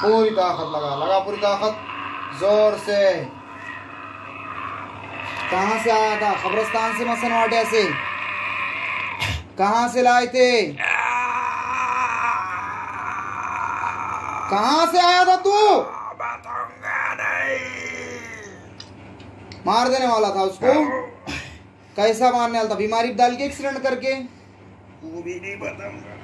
पूरी ताकत लगा लगा पूरी ताकत। ज़ोर से। कहाँ से आया था? खबरस्तान से मसन वाटिया से। कहाँ से लाए थे? कहाँ से आया था तू? मार देने वाला था उसको। कैसा मारने वाला था? बीमारी डाल के एक्सीडेंट करके। वो भी नहीं बताऊँगा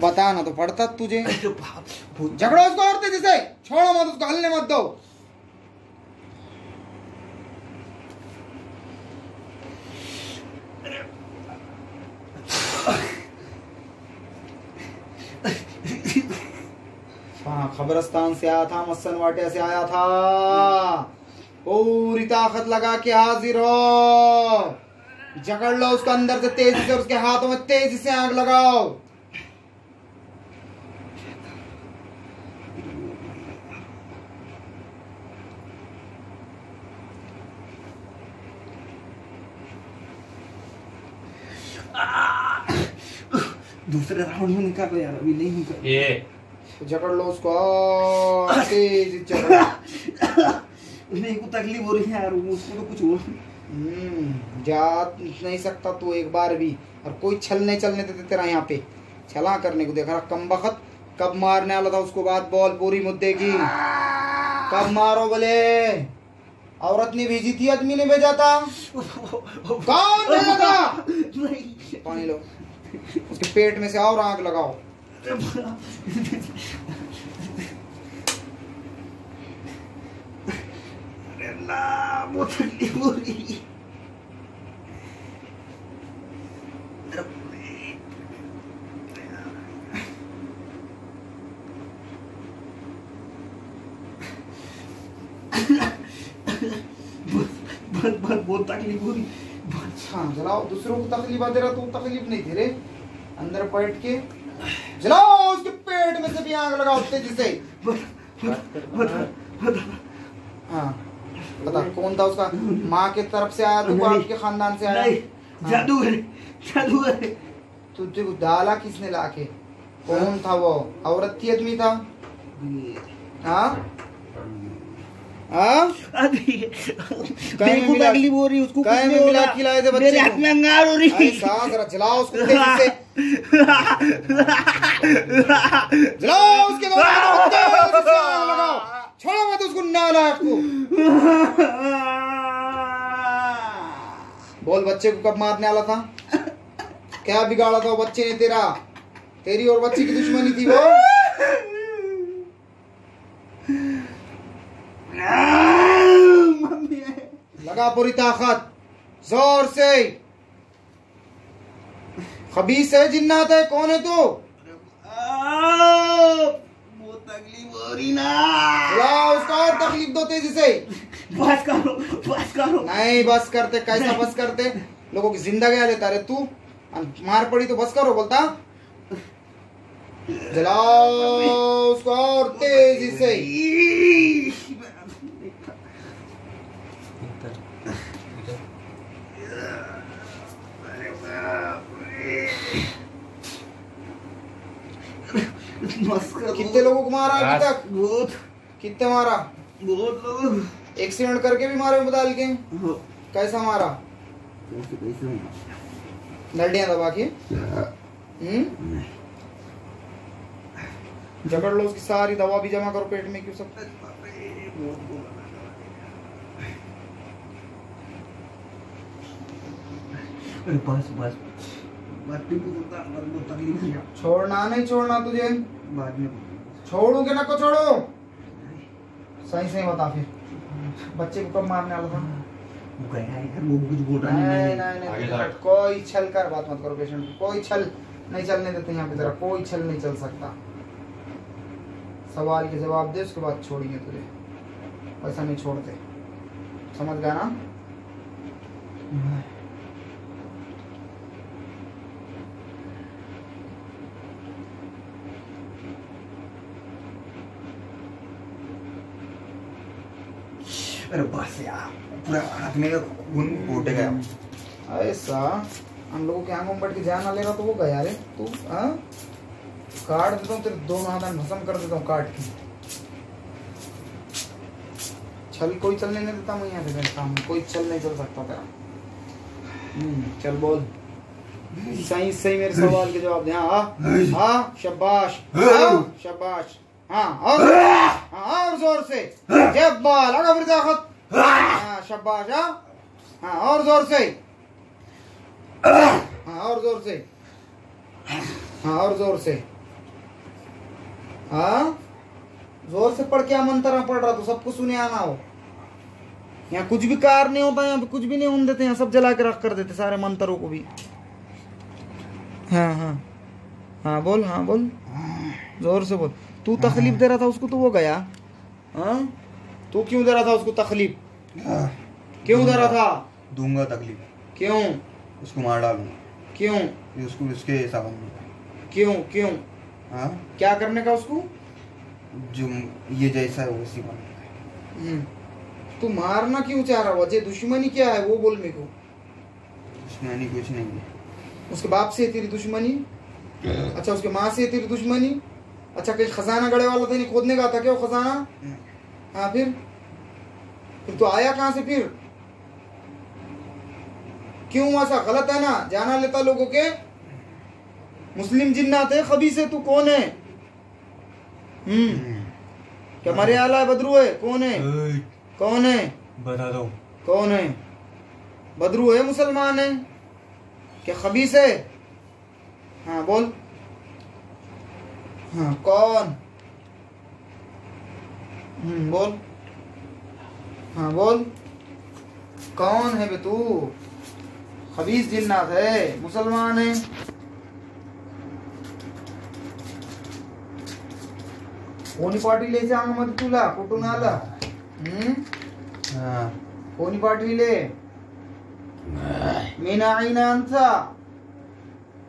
बताना तो पड़ता तुझे। झगड़ो उसको और तेज़ी से छोड़ो मत उसको हलने मत दो। हाँ खबरस्तान से आया था मसन वाटिया से आया था। पूरी ताकत लगा के हाजिर हो। जकड़ लो उसको अंदर से तेज़ी से उसके हाथों में तेज़ी से आग लगाओ। दूसरे राउंड में निकाल लो यार अभी नहीं निकाल ये। जकड़ लो उसको। तेज़ी जकड़ो को तकलीफ़ हो रही है यार उसको तो कुछ हो हम्म, जा नहीं सकता तू एक बार भी। और कोई छल नहीं चलने देते तेरा यहाँ पे। छला करने को देख रहा कम बखत। कब मारने वाला था उसको बात बॉल पूरी मुद्दे की। कब मारो बोले। औरत ने भेजी थी आदमी ने भेजा था। कौन भेजा था? पानी लो। उसके पेट में से और आग लगाओ। अरे बहुत तकलीफ़ हो रही बहुत बहुत बहुत तकलीफ़ हो रही। है। हाँ जलाओ। दूसरों को तकलीफ़ दे रहा तू तकलीफ़ नहीं दे रहे। अंदर बैठ के जलाओ उसके पेट में से भी आग लगाओ तेज़ी से। हाँ बता कौन था उसका? माँ के तरफ़ से आया तो आपके खानदान से आया। जादू है जादू है। तुझे को डाला किसने लाके? कौन था वो? औरत थी आदमी था? हाँ हाँ अभी में मेरे को मिला- तकलीफ़ हो रही उसको हो रहा। बच्चे मेरे हाथ में अंगार हो रही जलाओ उसको जलाओ उसके छोड़ो मत उसको नालायक को बोल बच्चे को कब मारने वाला था? क्या बिगाड़ा था बच्चे ने तेरा? तेरी और बच्चे की दुश्मनी थी वो? लगा पूरी ताकत। ज़ोर से। खबीस है जिन्नात है कौन है तू? तकलीफ़ हो रही ना। जलाओ और तकलीफ़ दो तेज़ी से। बस करो बस करो। नहीं बस करते कैसा बस करते? लोगों की ज़िंदगी लेता रे तू मार पड़ी तो बस करो बोलता। जलाओ उसको और तेज़ी से बस करो कितने लोगों को मारा? अभी तक बहुत कितने मारा? बहुत लोग एक्सीडेंट करके भी मारे बदल के? कैसा मारा? कैसे कैसे होगा? नलियाँ दबा के? हम्म? जकड़ लो उसकी सारी दवा भी जमा करो पेट में क्यों सब? अरे बस बस। तकलीफ़ है छोड़ना नहीं छोड़ना तुझे। बाद में। छोड़ू के ना को छोड़ो? सही सही बता फिर। बच्चे को कब मारने वाला था? वो गया है वो कुछ बोल रहा नहीं नहीं। नहीं। कोई छल कर बात मत करो पेशेंट कोई छल नहीं चलने देते यहाँ पे तेरा कोई छल नहीं चल सकता। सवाल के जवाब दे उसके बाद छोड़ेंगे तुझे। ऐसा नहीं छोड़ते। समझ गया ना? अरे बस यार। पूरा हाथ में खून फूट गया। ऐसा हम लोगों के आंगों में के जान ना ले रहा तो वो गया रे तू हाँ? काट देता हूँ तेरे दोनों हाथ भसम कर देता हूँ काट के। छल कोई चलने नहीं देता मैं यहाँ पे बैठता हूँ कोई चल नहीं चल सकता तेरा। हम्म, चल बोल। सही सही मेरे सवाल के जवाब दे। हाँ हाँ हाँ शाबाश। हाँ शाबाश। हाँ और हाँ और ज़ोर से। फिर ताकत हाँ हाँ। हाँ और ज़ोर से। हाँ और ज़ोर से। हाँ और ज़ोर से। हाँ ज़ोर से पढ़ क्या मंत्र पढ़ रहा तो सबको सुने आना हो। यहाँ कुछ भी कार नहीं होता यहाँ कुछ भी नहीं होने देते, यहाँ सब जला के रख कर देते सारे मंत्रों को भी। हाँ हाँ। हाँ बोल हाँ बोल। ज़ोर से बोल। तू तकलीफ़ दे रहा था उसको तो वो गया। हाँ? तू क्यों दे रहा था उसको तकलीफ़? क्यों दे रहा था? दूँगा तकलीफ़। क्यों? उसको मार डालूँगा। क्यों? उसको सावन में क्यों? क्यों? हाँ। क्या करने का उसको? जो ये जैसा है वैसी बन हम्म। तू मारना क्यों चाह रहा वजह दुश्मनी क्या है वो बोल मेरे को? दुश्मनी कुछ नहीं है। उसके बाप से है तेरी दुश्मनी? अच्छा उसके माँ से है तेरी दुश्मनी? अच्छा कहीं खजाना गड़े वाला था नहीं खोदने का था क्या वो खजाना? हाँ फिर? फिर तो आया कहाँ से फिर? क्यों ऐसा? गलत है ना? जाना लेता लोगों के? मुस्लिम जिन्नात है खबी से तू कौन है? हम्म। क्या मरे आला है बदरू है? कौन है? कौन है? बता दो। कौन है? बदरू है मुसलमान है? क्या खबीस है हाँ बोल। हाँ कौन? हम्म बोल। हाँ बोल। कौन है बे तू? खबीस जिन्नात है मुसलमान है। कोणी पाटील अंगमध्ये तुला कुठून आला हम्म? हाँ। कोणी पाठविले मीना आईनांचा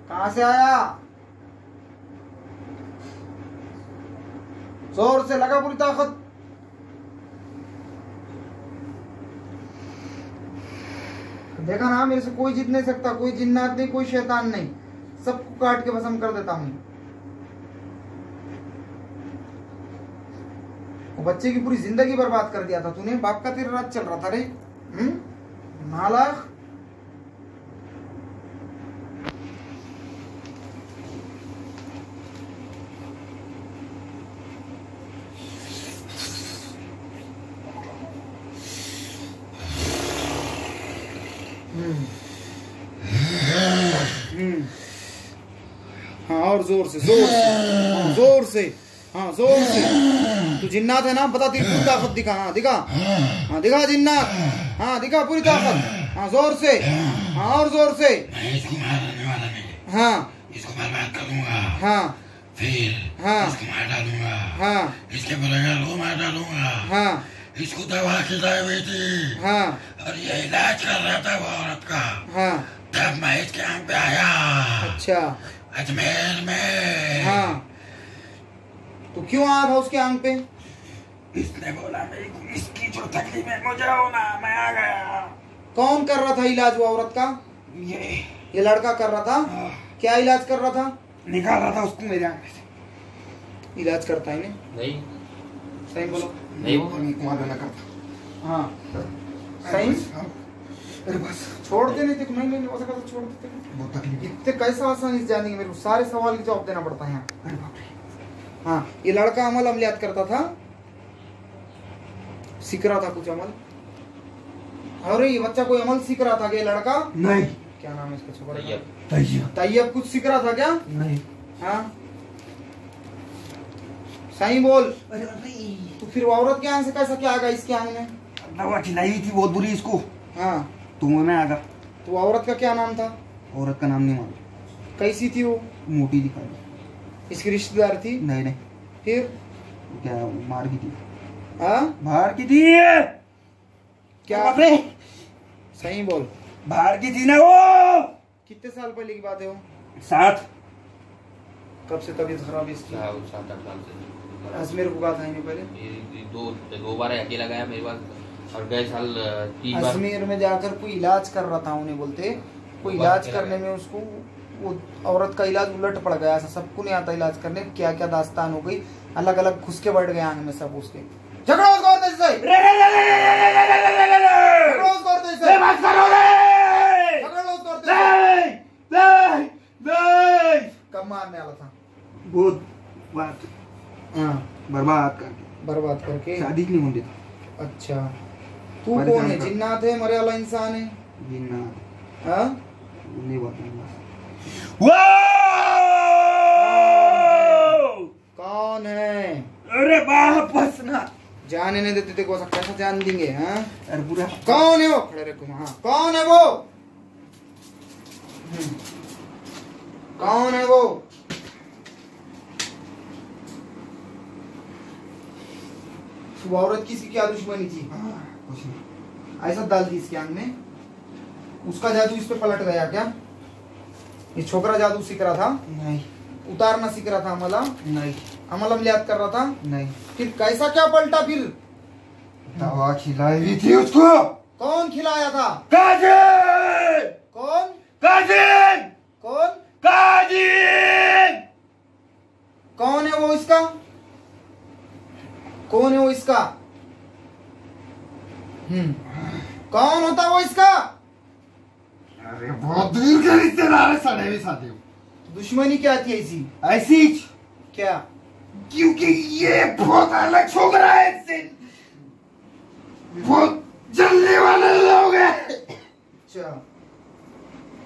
कहाँ से आया? ज़ोर से लगा पूरी ताकत। देखा ना, मेरे से कोई जीत नहीं सकता, कोई जिन्नात नहीं, कोई शैतान नहीं। सबको काट के भस्म कर देता हूँ। वो बच्चे की पूरी ज़िंदगी बर्बाद कर दिया था तूने, बाप का तेरा राज चल रहा था रे। हम्म? ज़ोर से ज़ोर से हाँ, ज़ोर से हाँ ज़ोर से। तू जिन्नात है ना बता तेरी पूरी ताकत दिखा हाँ दिखा। हाँ दिखा जिन्नात। हाँ दिखा पूरी ताकत। हाँ ज़ोर से हाँ और ज़ोर से। हाँ। इसको बर्बाद करूँगा। हाँ। फिर हाँ। इसको मार डालूँगा। हाँ। इसके बगैर को मार डालूँगा। हाँ। इसको दवा खिलाई हुई थी। हाँ। और ये इलाज कर रहा था वो औरत का। हाँ। तब मैं इसके यहाँ पे आया। अच्छा। अजमेर में हाँ। तो क्यों आया था उसके आंग पे? इसने बोला मेरी इसकी जो तकलीफ़ है मुझे होना मैं आ गया। कौन कर रहा था इलाज वो औरत का? ये। ये लड़का कर रहा था? हाँ, क्या इलाज कर रहा था? निकाल रहा था उसको मेरे आँख में से। इलाज करता है नहीं नहीं। सही बोलो। नहीं। वो मैं मार देना करता हाँ। सही? अरे बस। छोड़ देने थे नहीं नहीं हो सका तो छोड़ देते बहुत तकलीफ़। इतने कैसे आसानी से जानेंगे मेरे को? सारे सवाल के जवाब देना पड़ता है यहाँ। अरे बाप रे। हाँ ये लड़का अमल अमलियात करता था। सीख रहा था कुछ अमल? अरे ये बच्चा कोई अमल सीख रहा था क्या लड़का? नहीं। क्या नाम है इसका? छोकरा तैयब। कुछ सीख रहा था क्या? नहीं। हाँ? सही बोल। अरे तो फिर औरत के आंग से कैसा क्या आएगा इसके आंग में? दवा खिलाई हुई थी बहुत बुरी इसको। हाँ। तो मैं आ गया तो औरत का क्या नाम था? औरत का नाम नहीं मालूम। कैसी थी वो? मोटी दिखाई इसकी रिश्तेदार थी? नहीं नहीं। फिर? क्या बाहर की थी। हाँ? बाहर की थी। क्या? बाप रे। सही बोल। बाहर की थी ना वो। कितने साल पहले की बात है वो? सात। कब से तबीयत खराब इसकी? सात सात आठ साल से। अजमेर को कहा था इन्हें पहले? दो दो बार अकेला गया मेरे पास और गए साल अजमेर में जाकर कोई इलाज कर रहा था उन्हें बोलते कोई इलाज करने में उसको वो औरत का इलाज उलट पड़ गया ऐसा सबको नहीं आता इलाज करने क्या क्या दास्तान हो गई अलग अलग घुस के बढ़ गया हमें सब उसके बर्बाद करके बर्बाद करके शादी नहीं होने देता अच्छा तू कौन है जिन्नात है मरे वाला इंसान है जी ना हाँ नहीं बताऊँगा वाओ कौन है? अरे वापस ना जाने नहीं देते देखो ऐसा कैसा जान देंगे हाँ? अरे पूरा कौन है वो? खड़े रखो हाँ कौन है वो? हम्म। कौन है वो? औरत की इसकी क्या दुश्मनी थी। हाँ, कुछ नहीं। ऐसा डाल दी इसके आंग में। उसका जादू इस पे पलट गया क्या? ये छोकरा जादू सीख रहा था? नहीं। उतारना सीख रहा था अमला? नहीं। अमल अमलियात कर रहा था? नहीं। फिर कैसा क्या पलटा फिर? दवा खिलाई हुई थी उसको। कौन खिलाया था? काजिन! कौन? काजिन! कौन? काजिन! कौन है वो इसका? कौन है वो इसका? कौन होता वो इसका? अरे बहुत दूर के रिश्तेदार है सड़े हुए साथे दुश्मनी क्या थी ऐसी? ऐसी क्या? क्योंकि ये बहुत अलग छोकरा है इससे बहुत जलने वाले लोग हैं। अच्छा।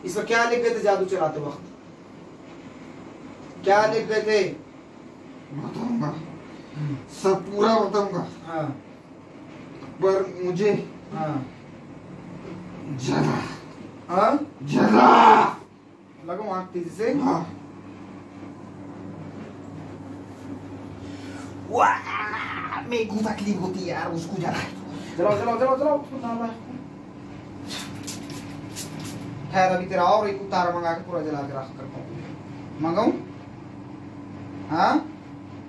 इस पर क्या लिख गए थे जादू चलाते वक्त? क्या लिख गए थे? बताऊँगा सब पूरा बताऊँगा हाँ। पर मुझे हाँ। जला हाँ? जला लगो आँख तेज़ी से। हाँ। मेरे को तकलीफ़ होती है यार उसको जरा। चलो चलो चलो चलो उसको। खैर अभी तेरा और एक उतारा मंगा के पूरा जला के रख करता हूँ मंगाऊं? हाँ?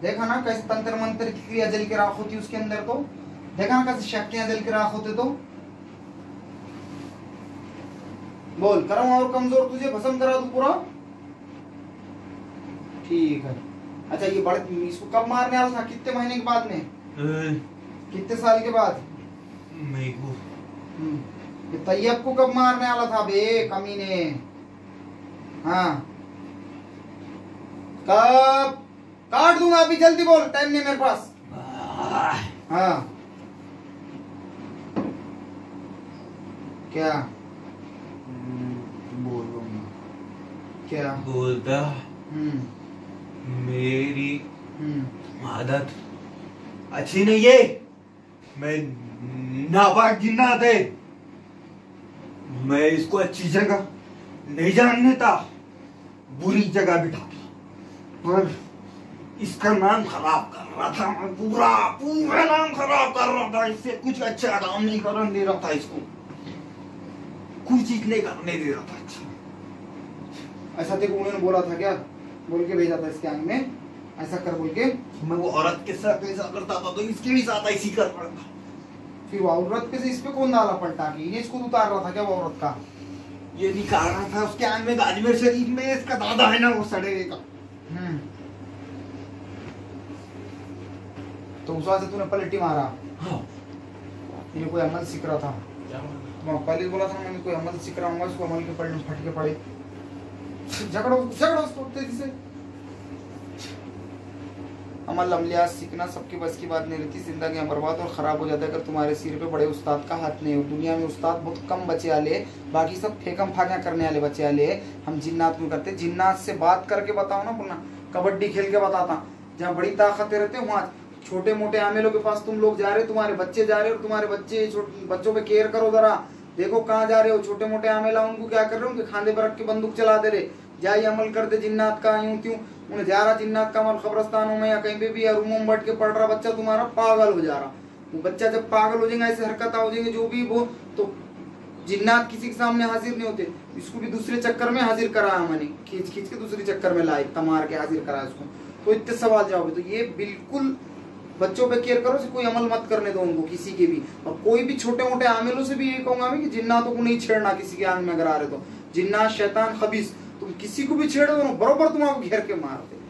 देखा ना कैसे तंत्र मंत्र की क्रिया जल के राख होती है उसके अंदर तो। देखा ना कैसे शक्तियाँ जल के राख होते तो? बोल करूँ और कमज़ोर तुझे भस्म करा दू पूरा? ठीक है। अच्छा ये बड़े इसको कब मारने वाला था? कितने महीने के बाद में? कितने साल के बाद? को। हम्म, ये तैयब को कब मारने वाला था? बे कमीने हाँ। कब? काट दूँगा अभी जल्दी बोल टाइम नहीं मेरे पास। हाँ। क्या? बोलूँगा क्या? बोलता हम्म। मेरी हम्म। आदत अच्छी नहीं है। मैं नापाक जिन्नात है। मैं इसको अच्छी जगह नहीं जाने देता बुरी जगह बिठा पर इसका नाम खराब कर रहा था मैं। पूरा पूरा नाम खराब कर रहा था। इससे कुछ अच्छा काम नहीं करने दे रहा था इसको। कुछ चीज़ नहीं करने दे रहा था अच्छा ऐसा देखो उन्होंने बोला था क्या? बोल के भेजा था इसके आंग में। ऐसा कर बोल के। मैं वो औरत के साथ ऐसा करता था तो इसके भी साथ ऐसी कर था। फिर वो औरत पे से इस पे कौन डाला पलटा के? इन्हें इसको उतार रहा था क्या वो औरत का? ये निकाल रहा था उसके आंग में अजमेर शरीफ में इसका दादा है ना वो सड़े का। हम्म। तो उस से तूने पलटी मारा? हाँ। ये कोई अमल सीख रहा था। पहले बोला था मैंने कोई अमल सीख रहा इसको अमल के पलट फट के पड़े झगड़ो झगड़ो उसको तेज़ी से। अमल अमलियात सीखना सबके बस की बात नहीं रहती ज़िंदगी बर्बाद और खराब हो जाता है। अगर तुम्हारे सिर पे बड़े उस्ताद का हाथ नहीं हो दुनिया में उस्ताद बहुत कम बचे हैं, बाकी सब फेकम फाका करने वाले बच्चे आले। हम जिन्नात में करते। जिन्नात से बात करके बताओ ना बोलना। कबड्डी खेल के बताता। जहाँ बड़ी ताकतें रहते वहाँ छोटे मोटे आमेलों के पास तुम लोग जा रहे हो, तुम्हारे बच्चे जा रहे हो, तुम्हारे बच्चे बच्चों पे केयर करो जरा। देखो कहाँ जा रहे हो छोटे मोटे आमेला, उनको क्या कर रहे हो उनके खांदे पर रख के बंदूक चला दे रहे जाइए अमल कर दे, जिन्नात का यूँ क्यों उन्हें जा रहा जिन्नात का अमल खबरस्तानों में या कहीं पे भी, या रूमों में बैठ के पढ़ रहा बच्चा तुम्हारा पागल हो जा रहा। वो बच्चा जब पागल हो जाएगा, ऐसे हरकत हो जाएँगे, जो भी वो तो जिन्नात किसी के सामने हाजिर नहीं होते। इसको भी दूसरे चक्कर में हाजिर कराया मैंने। खींच खींच के दूसरे चक्कर में लाए, तमार के हाजिर कराया इसको। तो इतने सवाल जवाब है। तो ये बिल्कुल बच्चों पे केयर करो कोई अमल मत करने दो उनको किसी के भी। और कोई भी छोटे मोटे आमिलों से भी यही कहूँगा मैं कि जिन्नातों को नहीं छेड़ना किसी के आंग में अगर आ रहे तो। जिन्नात शैतान खबीस, तुम किसी को भी छेड़ो ना, बरोबर तुम्हारा घेर के मार दे।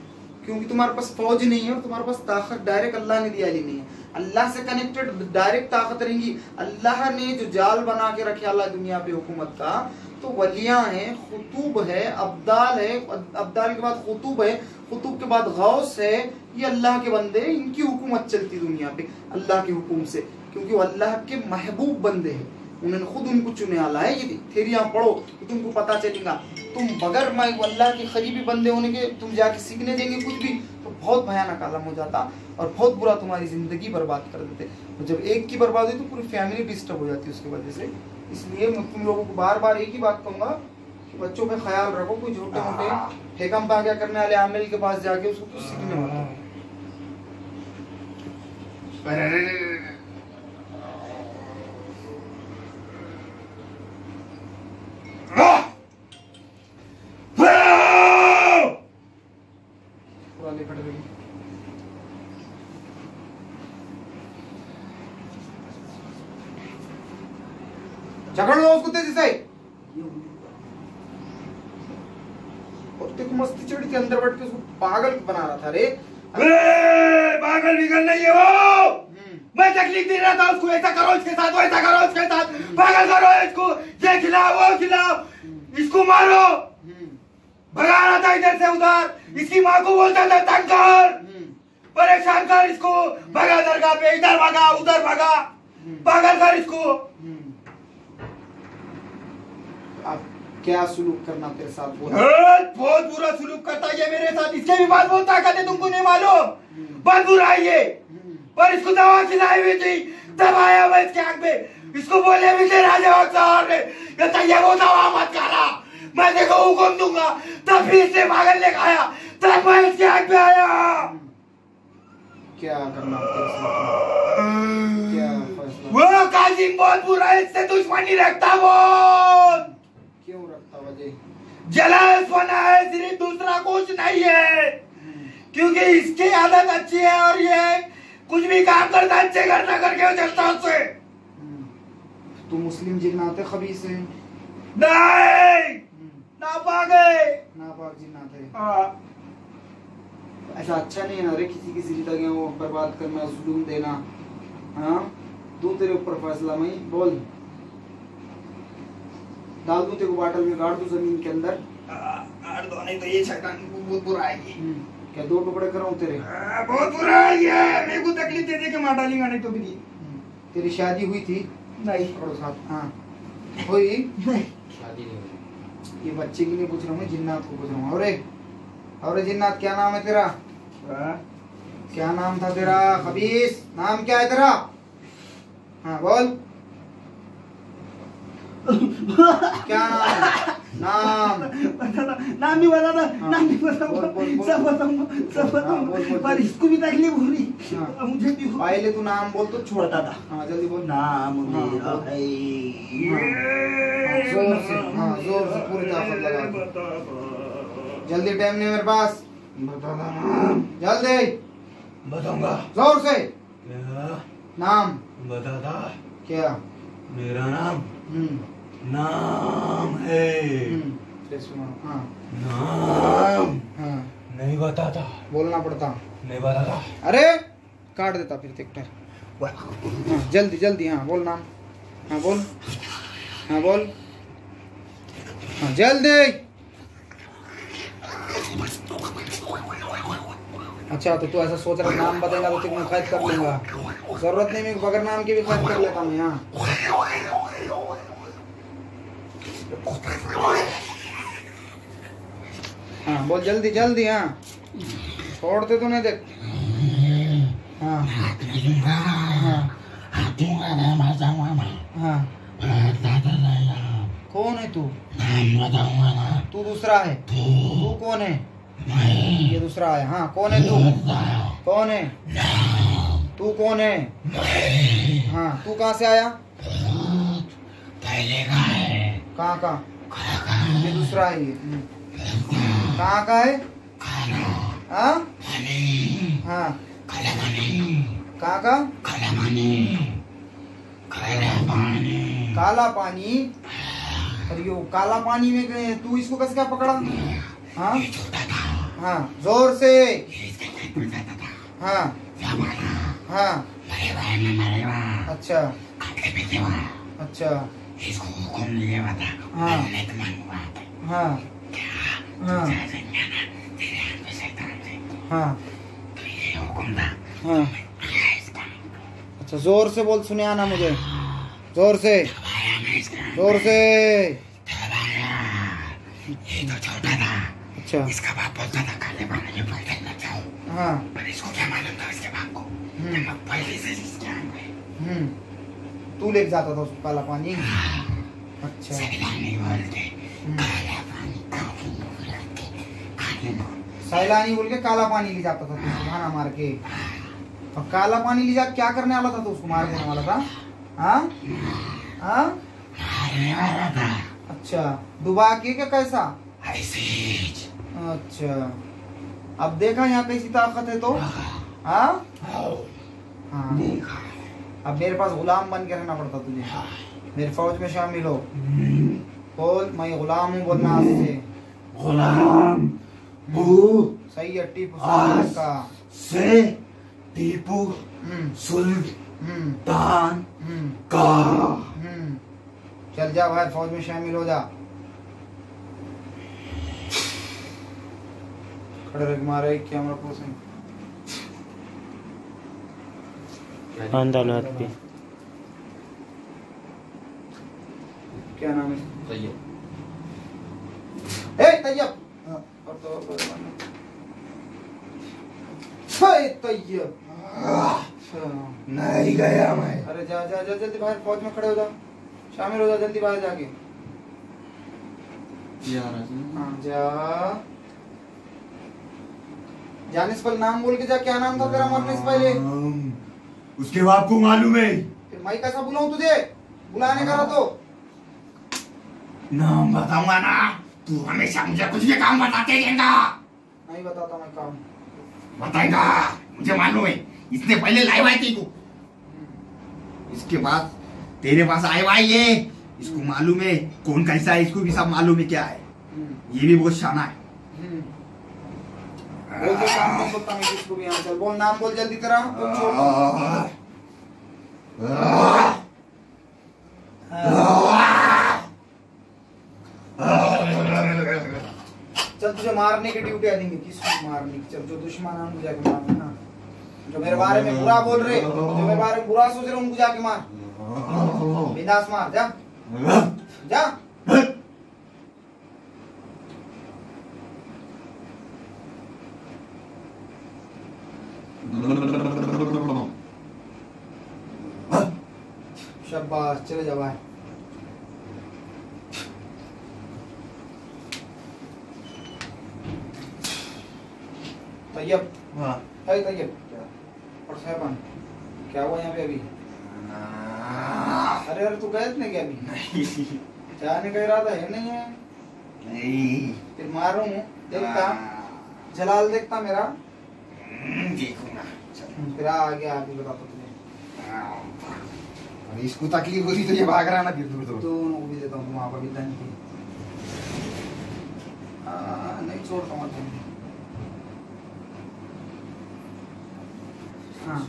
क्योंकि तुम्हारे पास फौज नहीं है और तुम्हारे पास ताकत डायरेक्ट अल्लाह ने दिया नहीं है। अल्लाह से कनेक्टेड डायरेक्ट ताकत रहेंगी। अल्लाह ने जो जाल बना के रखे अल्लाह दुनिया पे हुकूमत का तो वलिया है, खुतूब है, अब्दाल है, अब्दाल के बाद खुतूब है खुतूब के बाद गौस है, ये अल्लाह के बंदे इनकी हुकूमत चलती दुनिया पे, अल्लाह के हुकुम से, क्योंकि वो अल्लाह के महबूब बंदे हैं। उन्होंने खुद उनको चुने आला है, ये थेरियाँ पढ़ो तो तुमको पता चलेगा। तुम बगैर मैं अल्लाह के करीबी बंदे होने के, तुम जाके सीखने देंगे कुछ भी तो बहुत भयानक आलम हो जाता और बहुत बुरा तुम्हारी ज़िंदगी बर्बाद कर देते। जब एक की बर्बाद हुई तो पूरी फैमिली डिस्टर्ब हो जाती है उसकी वजह से। इसलिए मैं तुम लोगों को बार बार एक ही बात कहूँगा कि बच्चों का ख्याल रखो कोई छोटे मोटे फेकम पाग्या करने वाले आमिल के पास जाके उसको कुछ सीखने पूरा झगड़ लो उसको तेज़ी से। को मस्ती चढ़ी थी अंदर बैठ के उसको पागल बना रहा था रे। पागल बिगल नहीं है वो। हम्म, मैं तकलीफ़ दे रहा था उसको ऐसा करो इसके साथ वैसा करो उसके साथ। पागल करो इसको ये खिलाओ वो खिलाओ इसको मारो। हम्म, भगा रहा था इधर से उधर। इसकी माँ को बोलता था तंग कर। हम्म, परेशान कर इसको। भगा दरगाह पे इधर भगा उधर भगा। पागल कर इसको हम्म। अब क्या सुलूक करना तेरे साथ बोल ए, बहुत बुरा सुलूक करता है ये मेरे साथ। इसके भी बात बोलता कहते तुमको नहीं मालूम। बहुत बुरा है ये। पर इसको दवा खिलाई हुई थी तब आया मैं इसके आँख पे। इसको बोले भी थे राजा साहब ने कहता ये वो दवा मत खाना। मैं देखो हुक्म दूँगा। तब फिर इसने पागल ने खाया। तब मैं इसके आँख पे आया। क्या करना तेरे साथ क्या वो काजिम बहुत बुरा है इससे दुश्मनी रखता वो। क्यों रखता वजह? जलास बना है सिर्फ़ दूसरा कुछ नहीं है। क्योंकि इसकी आदत अच्छी है और ये कुछ भी काम करता है अच्छे करना करके चलता उससे। हम्म। तू मुस्लिम जिन्नाते खबीस है। नहीं! ना पागे नापाक जिन्नात है। हाँ। ऐसा अच्छा नहीं है ना रे किसी की ज़िंदगी वो बर्बाद करना जुलूम देना। हाँ? दूँ तेरे ऊपर फैसला मैं बोल। डाल दूँ तेरे को बाटल में गाड़ दूँ ज़मीन के अंदर? आठ दो नहीं तो ये शैतान बहुत बुरा ये। हम्म, क्या दो टुकड़े कराऊं तेरे? हाँ, बहुत बुरा है ये मेरे को तकलीफ़ दे दे के मार डालेगा नहीं तो भी नहीं। हम्म, तेरी शादी हुई थी? नहीं। पकड़ो साथ हाँ। हुई? शादी नहीं हुई। ये बच्चे की नहीं पूछ रहा हूँ मैं जिन्नात को पूछ रहा हूँ। अरे अरे जिन्नात क्या नाम है तेरा। क्या नाम था तेरा? खबीस नाम क्या है तेरा? हाँ बोल। क्या? नाम। नाम बताना नाम नहीं बताना हाँ। नाम बोल, बताऊँगा। सब बताऊँगा सब हाँ, बताऊँगा पर इसको भी तकलीफ़ हो रही हाँ। मुझे भी हो पहले तू नाम बोल तो छोड़। बताता। हाँ जल्दी बोल। नाम हाँ, मेरा है। हाँ, ज़ोर से हाँ ज़ोर से पूरी ताकत लगा। जल्दी टाइम नहीं मेरे पास। जल्दी। बताऊँगा। ज़ोर से। क्या? नाम। बताता क्या? मेरा नाम। हम्म। नाम है। हम्म हाँ। नाम। हाँ। नहीं बताता बोलना पड़ता। नहीं बताता अरे काट देता फिर ट्रैक्टर हाँ जल्दी जल्दी हाँ बोल नाम। हाँ बोल। हाँ बोल। हाँ जल्दी। अच्छा तो तू ऐसा सोच रहा नाम बताएगा तो तुझे मैं कैद कर लूँगा ज़रूरत नहीं मैं बगैर नाम की भी कैद कर लेता मैं हाँ। हाँ बोल जल्दी जल्दी हाँ। छोड़ते तो नहीं देख। हाँ। हाँ। हाँ कौन है तू? तू दूसरा है। तू कौन है? ये दूसरा है। हाँ कौन है तू? कौन है? तू कौन है? हाँ तू कहाँ से आया? कहाँ का ये दूसरा है ये। हम्म। कहाँ का है? हाँ? हाँ। कहाँ का काला पानी। अरे ये, काला पानी में गए तू इसको कैसे क्या पकड़ा? हाँ? हाँ ज़ोर से। हाँ। हाँ। अच्छा। अच्छा। हाँ हाँ हाँ हाँ हाँ अच्छा ज़ोर से बोल सुने आना मुझे। ज़ोर से। ज़ोर से। अच्छा। इसका बाप बोलता था काले पानी में पलटन न जाओ हाँ पर इसको क्या मालूम था उसके बाप को पहले से इसके आँख में हम्म। तू लेके जाता था उसको काला पानी? अच्छा। सैलानी बोलते हम्म। काला पानी सैलानी बोल के काला पानी ले जाता था तू खाना मार के। और काला पानी ले जा क्या करने वाला था तो उसको मार देने वाला था? हाँ? हाँ? वाला था। अच्छा डुबा के क्या कैसा? अच्छा। अब देखा यहाँ कैसी ताकत है तो? हाँ। हाँ। देखा। अब मेरे पास गुलाम बन के रहना पड़ता तुझे। मेरे फौज में शामिल हो। बोल मैं गुलाम हूँ बोलना आज से। गुलाम सही है टीपू सुल्तान का। से टीपू हम्म। सुल्तान हम्म। का। हम्म। चल जा भाई फौज में शामिल हो जा। खड़े रख मारे कैमरा पोसें हाथ पे। क्या नाम है? सही ए तैयब! और तो और तैयब! नहीं गया मैं। अरे जा जा जा जल्दी बाहर फौज में खड़े हो जा। शामिल हो जा जल्दी बाहर जाके। हाँ जा। जाने से पहले नाम बोल के जा क्या नाम था तेरा मरने से पहले उसके बाप को मालूम है। मैं कैसा बुलाऊं तुझे? बुलाने का तो। नाम बताऊँगा ना। तू हमेशा मुझे कुछ भी काम बताते रहेगा। नहीं बताता मैं काम। बताएगा। मुझे मालूम है। इसने पहले लाइव आई थी। तू इसके बाद तेरे पास आए भाई ये इसको मालूम है। कौन कैसा है इसको भी सब मालूम है क्या है। हम्म, ये भी बहुत शाना है। बोल तो काम कौन बोलता मैं किसको भी यहाँ चल बोल, नाम बोल, जल्दी तेरा तुम छोड़ चल तुझे मारने की ड्यूटी आ देंगे, किसको मारने की? चल जो दुश्मन है, उनको जाके मार ना जो मेरे बारे में बुरा बोल रहे, जो मेरे बारे में बुरा सोच रहे, उनको जाके मार। बिंदास मार, जा। जा। शाबाश चले जा भाई तैयब। हाँ। है तैयब? और साहबान क्या हुआ यहाँ पे अभी? अरे अरे तू गए थे क्या अभी? जाने का इरादा है नहीं है? नहीं। फिर मारूं? देखता जलाल देखता मेरा? हम्म, देखूँगा। फिर आगे आगे बताता तुझे अरे इसको तकलीफ़ होती तो ये भाग रहा ना फिर दूर दूर। दोनों को भी देता हूँ वहाँ पर भी धन की नहीं छोड़ता हूँ हाँ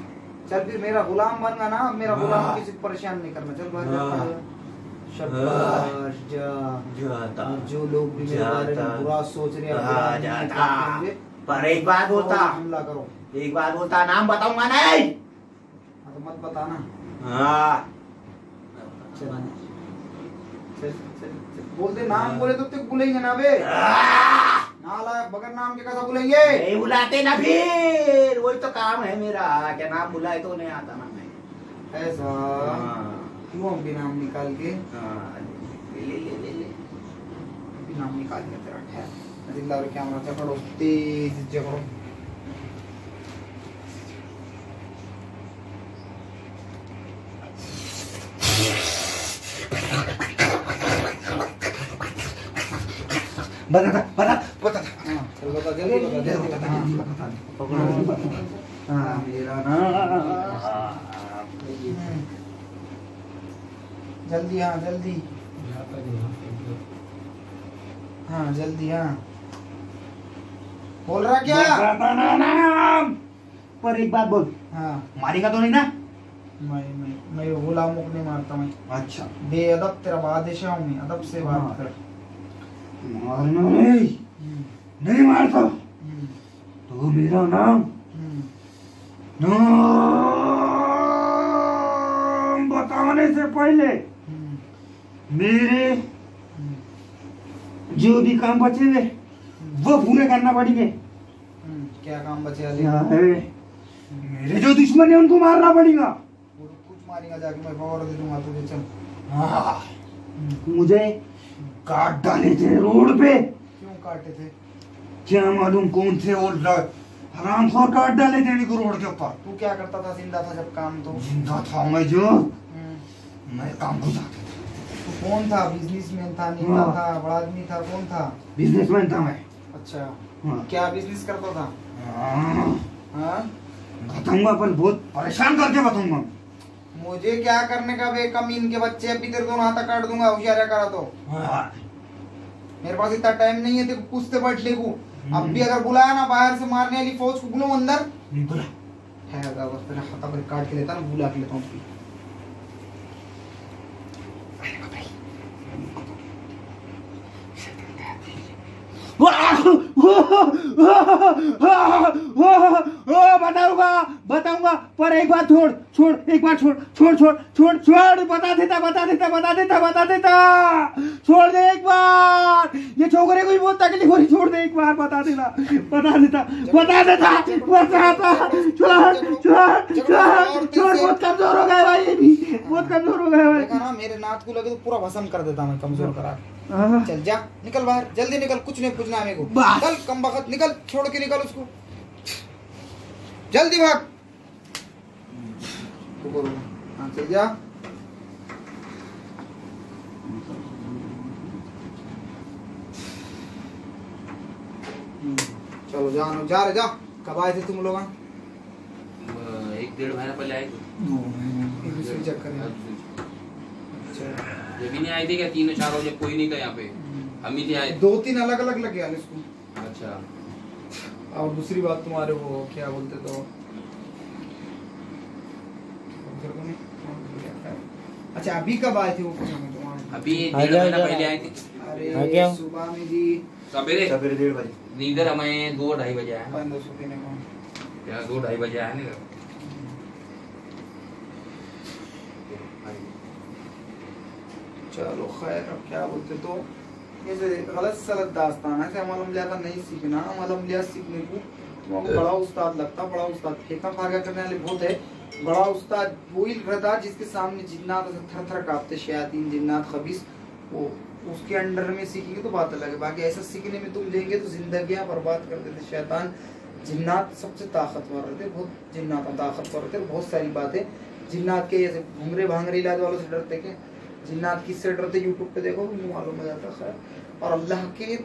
चल फिर मेरा गुलाम बनना ना मेरा गुलाम हाँ। किसी परेशान नहीं करना। चल बाहर हाँ। जा, जाता। जो लोग भी मेरे बारे में बुरा सोच रहे हैं हाँ, जाता। पर एक बात तो बोलता। हमला करो। एक बात बोलता नाम बताऊँगा नहीं। तो मत बताना। हाँ। चल चल चल चल। बोल दे नाम बोले तो बुलेंगे ना बे। नालायक बगैर नाम के कैसा बुलेंगे नहीं बुलाते ना फिर वही तो काम है मेरा। क्या नाम बुलाए तो नहीं आता ना मैं। ऐसा? हाँ, क्यों हम भी नाम निकाल के? हाँ, ले ले ले ले ले। भी नाम निकाल के तेरा ठहर ज़िंदा और कैमरा पकड़ो तेज जकड़ो बता बता बता हाँ बता जल्दी बता जल्दी बता हाँ हाँ मेरा नाम। जल्दी। हाँ जल्दी हाँ। जल्दी हाँ बोल रहा क्या? नाम पर एक बात बोल। हाँ। मारेगा तो नहीं ना? मैं मैं मैं गुलामों को नहीं मारता मैं। अच्छा। बेअदब तेरा बादशाह हूँ मैं अदब से हाँ। बात कर। मारना नहीं। नहीं मारता। तो मेरा नाम नाम बताने से पहले मेरे जो भी काम बचे हुए वो पूरे करना पड़ेंगे। क्या काम बचे है मेरे जो दुश्मन है उनको मारना पड़ेगा। कुछ मारेगा जाके मैं खबर दे दूँगा तुझे चल। हाँ, मुझे काट डाले थे रोड पे। क्यों काटे थे? क्या मालूम कौन से और हराम खोर काट डाले थे इनको रोड के ऊपर। तू क्या करता था ज़िंदा था जब काम तो? ज़िंदा था मैं जो। हम्म, मैं काम बुझाता था। तू कौन था? बिजनेसमैन था नेता हाँ। था बड़ा आदमी था कौन था? बिजनेसमैन था मैं। अच्छा। हाँ। क्या बिज़नेस करता था? हाँ, हाँ। बताऊँगा पर बहुत परेशान करके बताऊँगा। मुझे क्या करने का बे कमीन के बच्चे अभी तेरे दोनों हाथ काट दूँगा होशियार करा तो हाँ, मेरे पास इतना टाइम नहीं है तेरे को पूछते बैठ ले को अब भी अगर बुलाया ना बाहर से मारने वाली फौज को बुलाऊं अंदर नहीं बोला बस तेरा हाथ पर काट के लेता ना बुला के लेता हूँ बताऊँगा बताऊँगा पर एक बार छोड़ छोड़ एक बार छोड़ छोड़ छोड़ छोड़ छोड़ बता देता बता देता बता देता बता देता। छोड़ दे एक बार। ये छोकरे को भी बहुत तकलीफ़ हो रही छोड़ दे एक बार बता देता बता देता बता देता बताता छोड़ छोड़ छोड़ छोड़ बहुत कमज़ोर हो गए भाई भी बहुत कमज़ोर हो गए भाई। ना मेरे नाथ को लगे तो पूरा भसम कर देता मैं कमज़ोर करा हाँ। चल जा निकल बाहर जल्दी निकल कुछ नहीं पूछना मेरे को। निकल कम वक्त निकल छोड़ के निकल उसको। जल्दी भाग। चल जा चलो जा जा रे जा कब आए थे तुम लोग एक डेढ़ महीना पहले आए थे चक्कर ये भी नहीं आए थे क्या तीनों चारों जब कोई नहीं था यहाँ पे हम ही आए दो तीन अलग अलग लगे यार इसको अच्छा और दूसरी बात तुम्हारे वो क्या बोलते तो अच्छा अभी कब आए थे वो हमें तो अभी डेढ़ महीना पहले आए थे। अरे सुबह में जी। सवेरे? सवेरे डेढ़ बजे। नींदर हमें दो ढाई बजे आया। बंद को दो ढाई बजे आया ना चलो खैर अब क्या बोलते तो? ये से गलत सलत दास्तान है अमलिया का नहीं सीखना। अमल अमलिया सीखने को बड़ा उस्ताद लगता बड़ा उस्ताद। फेंका फाका करने वाले बहुत है। बड़ा उस्ताद वही रहता जिसके सामने जिन्नात थर थर कांपते शयातीन जिन्नात खबीस वो उसके अंडर में सीखेंगे तो बात अलग है। बाकी ऐसा सीखने में तुम लेंगे तो ज़िंदगी बर्बाद कर देते शैतान जिन्नात सबसे ताकतवर रहते बहुत जिन्नात ताकतवर रहते बहुत सारी बातें। जिन्नात के ऐसे भूंगरे भांगरे इलाज वालों से डरते के जिन्नात किससे डरते यूट्यूब पे देखो मालूम हो जाता खैर। और अल्लाह के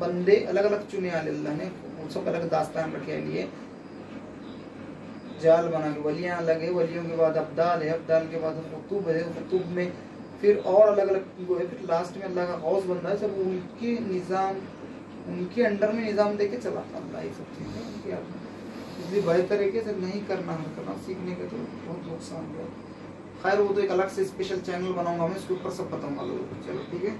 बंदे अलग अलग चुने वाले अल्लाह ने। सब अलग दास्तान रखे लिए। जाल बना के वलियाँ अलग है, वलियों के बाद अब्दाल है, अब्दाल के बाद खुतूब है खुतूब में फिर और अलग अलग है, फिर लास्ट में अल्लाह का हौस बंदा है, सब उनके निज़ाम, उनके अंडर में निज़ाम दे के चलाता अल्लाह, ये सब चीज़ें उनके में इसलिए बड़े तरीके से नहीं करना हर करना, सीखने का तो बहुत नुकसान हुआ खैर, वो तो एक अलग से स्पेशल चैनल बनाऊँगा मैं उसके ऊपर सब बताऊँगा लोगों को। चलो, ठीक है?